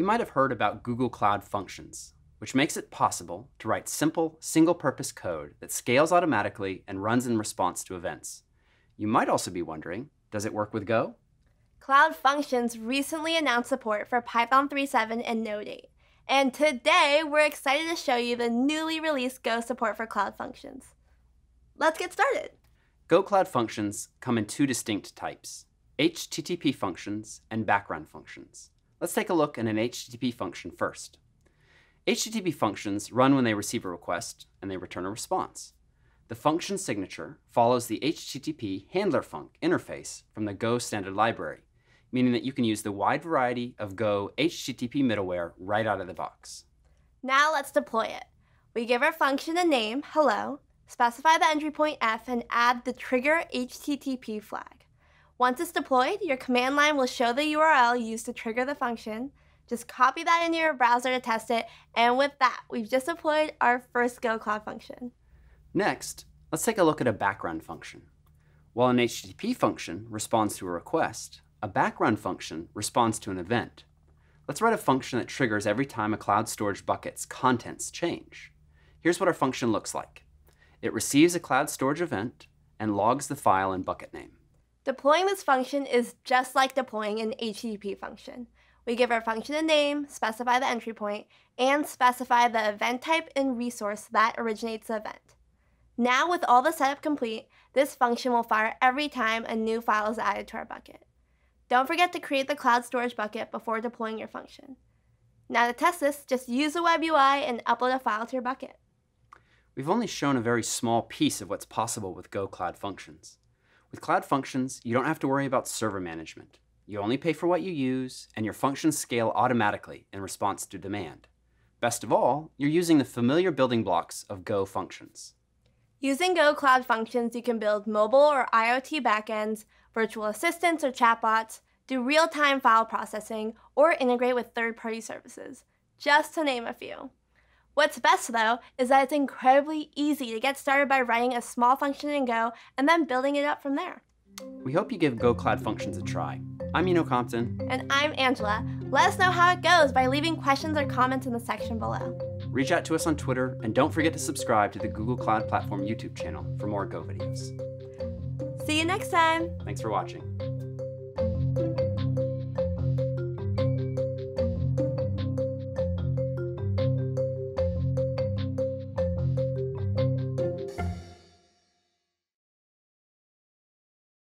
You might have heard about Google Cloud Functions, which makes it possible to write simple, single-purpose code that scales automatically and runs in response to events. You might also be wondering, does it work with Go? Cloud Functions recently announced support for Python 3.7 and Node 8. And today, we're excited to show you the newly released Go support for Cloud Functions. Let's get started. Go Cloud Functions come in two distinct types, HTTP functions and background functions. Let's take a look at an HTTP function first. HTTP functions run when they receive a request and they return a response. The function signature follows the HTTP handler func interface from the Go standard library, meaning that you can use the wide variety of Go HTTP middleware right out of the box. Now let's deploy it. We give our function a name, hello, specify the entry point f, and add the trigger HTTP flag. Once it's deployed, your command line will show the URL used to trigger the function. Just copy that into your browser to test it, and with that, we've just deployed our first Go Cloud function. Next, let's take a look at a background function. While an HTTP function responds to a request, a background function responds to an event. Let's write a function that triggers every time a cloud storage bucket's contents change. Here's what our function looks like. It receives a cloud storage event and logs the file and bucket name. Deploying this function is just like deploying an HTTP function. We give our function a name, specify the entry point, and specify the event type and resource that originates the event. Now with all the setup complete, this function will fire every time a new file is added to our bucket. Don't forget to create the cloud storage bucket before deploying your function. Now to test this, just use the web UI and upload a file to your bucket. We've only shown a very small piece of what's possible with Go Cloud Functions. With Cloud Functions, you don't have to worry about server management. You only pay for what you use, and your functions scale automatically in response to demand. Best of all, you're using the familiar building blocks of Go functions. Using Go Cloud Functions, you can build mobile or IoT backends, virtual assistants or chatbots, do real-time file processing, or integrate with third-party services, just to name a few. What's best though is that it's incredibly easy to get started by writing a small function in Go and then building it up from there. We hope you give Go Cloud Functions a try. I'm Eno Compton. And I'm Angela. Let us know how it goes by leaving questions or comments in the section below. Reach out to us on Twitter and don't forget to subscribe to the Google Cloud Platform YouTube channel for more Go videos. See you next time. Thanks for watching.